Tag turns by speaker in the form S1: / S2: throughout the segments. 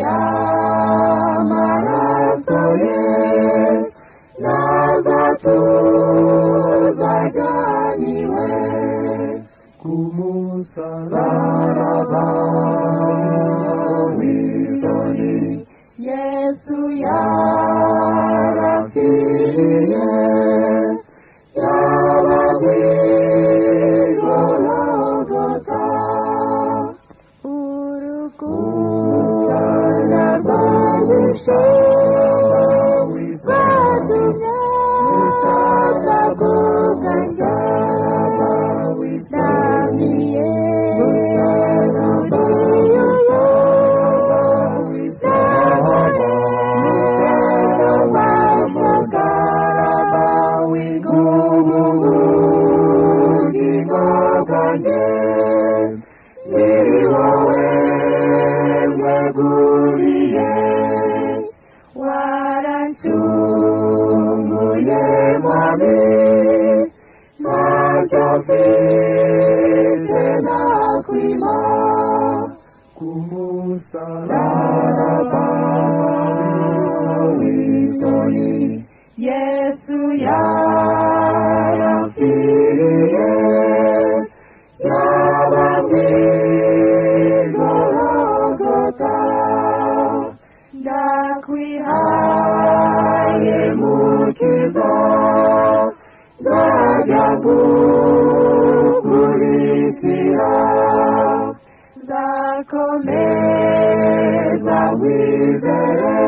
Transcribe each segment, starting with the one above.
S1: yavuye
S2: amaraso ye
S1: yesu
S2: yarapfiriye Nusa Wisatanya
S1: Nusa
S2: Tagungan Sama
S1: Wisatanya
S2: Nusa Yeah. Ntacyo mfite nakwima kumusaraba w'isoni
S1: yesu
S2: yarapfiriye yababwigorogota
S1: ndakwihaye
S2: aye mukiza. Zajya gukurikira
S1: zakomeza
S2: wizere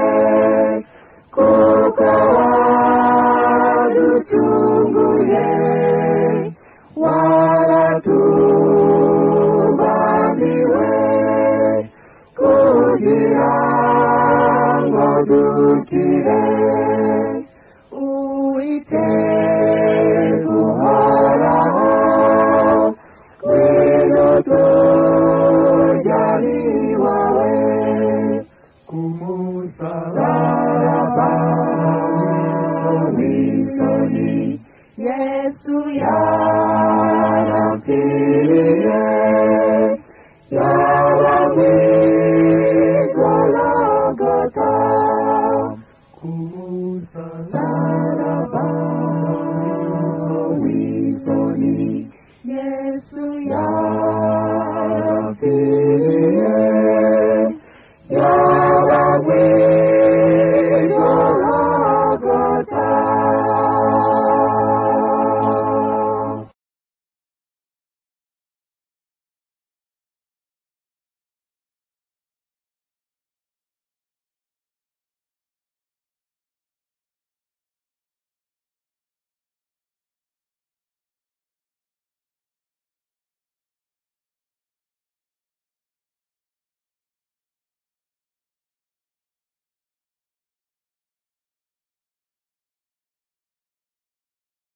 S2: kuko waducunguye waratubambiwe w'isoni
S1: yesu
S2: yarapfiriye